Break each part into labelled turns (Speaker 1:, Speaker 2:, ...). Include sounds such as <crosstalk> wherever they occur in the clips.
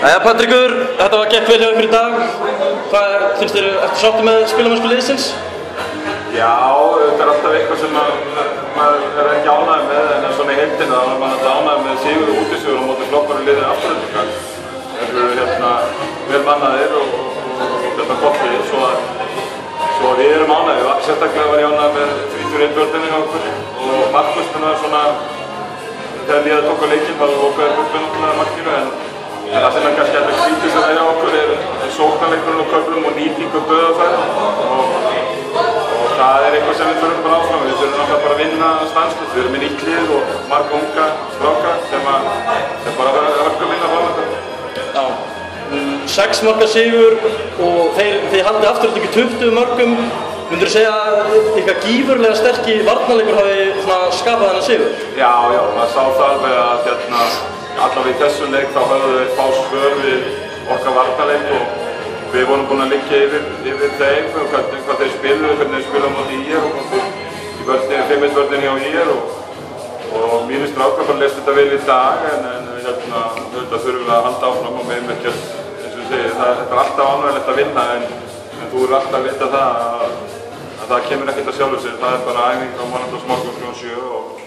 Speaker 1: Æja Patrikur, þetta var gett vel hjá ykkur í dag. Hvað finnst þér eftir sáttu með spilamennsku liðsins?
Speaker 2: Já, þetta er alltaf eitthvað sem maður, er ekki ánægð með en svona í heildina þá er maður alltaf ánægð með sigur og útísigur á móti flokkari liðið afturöldingar. Þeir eru hérna vel mannaðir og, og, og þetta er gott lið svo að, svo að við erum ánægð. Sérstaklega var ég ánægð með 31 völdinni hjá okkur og markvistuna svona þegar liðið tók á leikinn var okkur búin náttúrulega markinu en En sóknarleikurinn og köflum og nýtingu böðafæra og, og það er eitthvað sem við þurfum bara áfram. Við þurfum náttúrulega bara að vinna stanslust. Við erum með nýtt lið og marga unga stráka sem, að, sem bara höfum vinna framönda.
Speaker 1: Já. Um, sex marka sigur og þeir, þeir haldið afturöldingu 20 mörgum. Myndur þú segja að eitthvað gífurlega sterk í varnarleikur hafi skapað þennan sigur?
Speaker 2: Já, já, maður sá það alveg að hérna, allavega í þessum leik þá höfðu við fá svör við okkar vartaleik og við vorum búin að liggja yfir, yfir þeim og hvað, hvað þeir spiluðu, hvernig þeir spiluðu á móti í ég og í völdinni, fimmilvöldinni á ég og, og mínu strákar bara lest þetta vel í dag en, en hérna, þetta þurfum við að halda áfram og meðum ekki eins og segi, það, þetta er alltaf ánægilegt að vinna en, en þú eru alltaf að vita það að, að það kemur ekkert að sjálfu sér, það er bara æfing á mannandagsmorgun frá sjö og,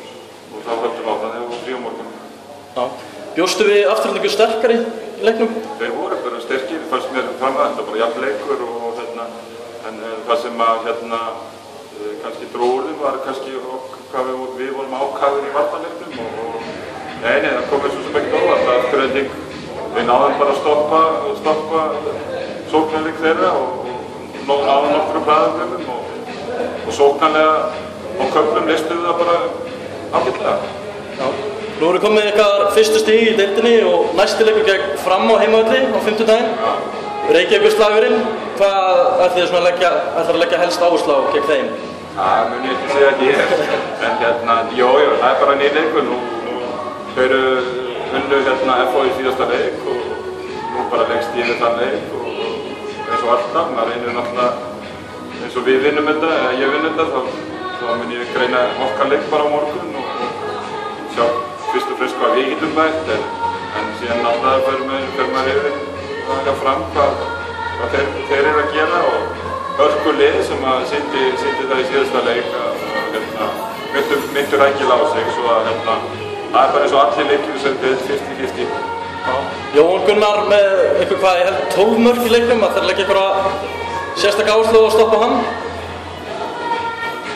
Speaker 2: og þá höldum á það þegar við fríumorgun.
Speaker 1: Já. Bjóstu við afturöldingu sterkari í leiknum?
Speaker 2: Þeir voru bara sterkir, fannst mér fram að þetta bara jafn leikur og hérna, en það sem að hérna kannski dróðum var kannski hvað við, við vorum ákafir í vartanleiknum og, og nei, nei, það kom eins og sem ekkert óvart að afturölding, við náðum bara að stoppa, stoppa sóknarleik þeirra og, og náðum nokkru bræðumum og, og sóknarlega á köflum listuðu það bara.
Speaker 1: Já. Nú erum við komið ykkar fyrstu stíg í deildinni og næsti leikur gegn fram á heimavalli á 50 daginn. Reykjavík-slagurinn, hvað ætlar þið að leggja, leggja helst áherslu á gegn þeim?
Speaker 2: Það mun ég ekki segja ekki ég, en hérna, jú, jú, það er bara nýr leikur. Nú, nú þau eru unnu hérna FO í síðasta leik og nú bara leggst ég við þann leik og eins og alltaf, maður reynir náttúrulega eins og við vinnum þetta, eða ég vinn þetta, þá, þá mun ég greina okkar leik bara á morgun og, og sjá fyrst og fremst hvað við getum bætt en, en síðan alltaf maður, maður yfir hjá fram hvað, hvað þeir, þeir eru að gera og hörkulið sem að sýndi, það í síðasta leik að hérna, myndu, rækila á sig svo að hérna, það er bara eins og allir leikir sem þetta er 50-50.
Speaker 1: Jóhann Gunnar með eitthvað hvað ég held 12 mörg í leiknum, að það er leggja eitthvað sérstaklega áherslu að stoppa hann?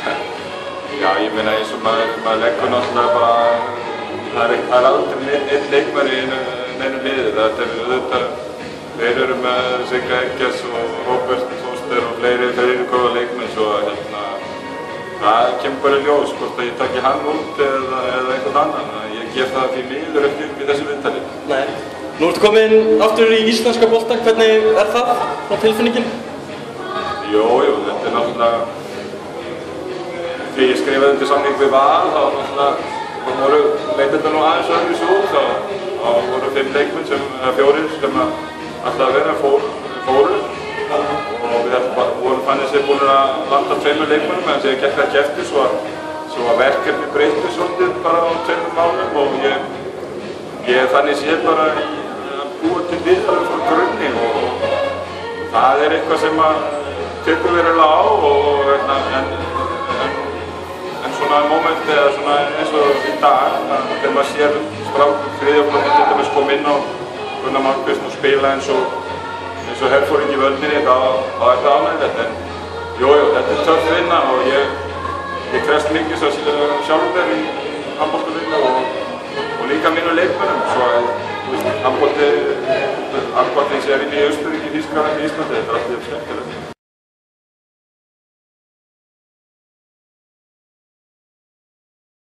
Speaker 1: <laughs>
Speaker 2: Já, ég meina eins og maður, maður leggur náttúrulega bara það er, er aldrei einn, leikmar í einu, liði. Það er með Sigga Eggjars og Robert Foster og fleiri, þeir eru góða leikmenn svo að hérna, það kemur bara ljós hvort að ég takki hann út eða, eða einhvern annan. Ég gef það því miður ekki upp í þessu viðtali.
Speaker 1: Nei. Nú ertu komin aftur í íslenska bolta, hvernig er það á tilfinningin?
Speaker 2: Jú, jú, þetta er náttúrulega, þegar ég skrifaði undir samling við Val, þá náttúrulega þá voru leitenda nú aðeins öðru svo þá voru fimm leikmenn sem, eða fjórir sem alltaf að vera fór, fóru. Og við vorum fannir sér búin að landa tveimur leikmennum en þegar gekk það ekki eftir svo að, svo að verkefni breytti svolítið bara á tveimur málum og ég, ég þannig sér bara í að búa til viðhverjum frá grunni og, og það er eitthvað sem að tekur verulega á og en, en, en svona moment eða svona eins og í dag þegar maður sér strák þriðjaflokkin til dæmis kom inn á Gunnar Markvist og spila eins og eins og herfóring í völdinni þá, er það ánægilegt en jújú, jú, þetta er töff vinna og ég, ég krest mikið svo sjálfur í handbóltavinna og, og líka mínu leikmennum svo að handbólti handbólti sem er inn í Östuríki, Þísklandi, Íslandi, þetta er alltaf skemmtilegt